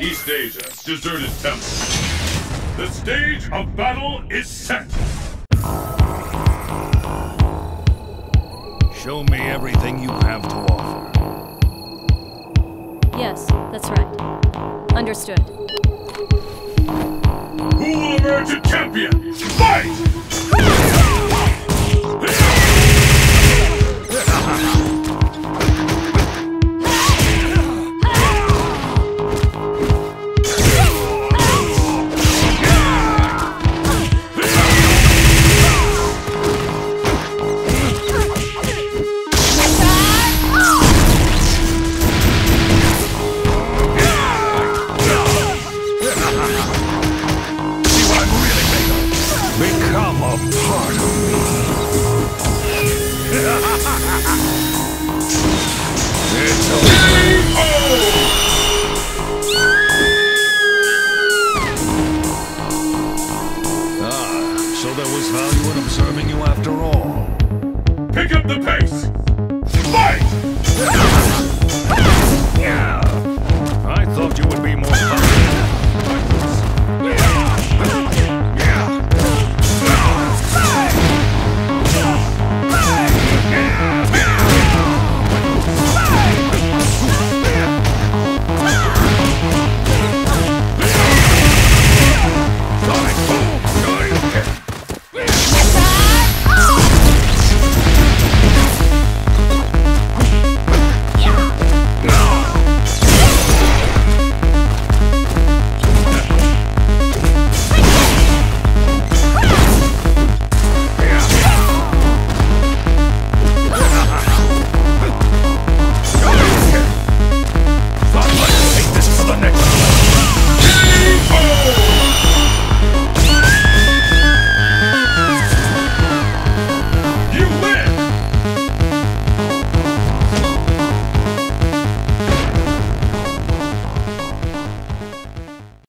East Asia, deserted temple. The stage of battle is set. Show me everything you have to offer. Yes, that's right. Understood. Who will emerge a champion? Fight! So there was value in observing you after all. Pick up the pace! Fight!